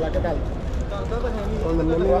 là vâng, cái cành còn mình mới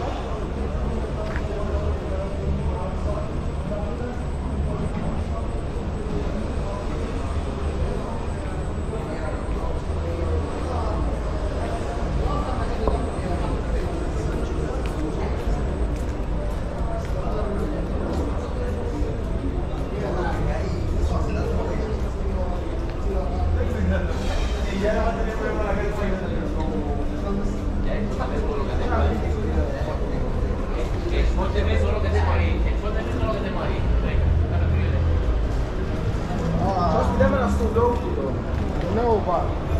Não, Vasco.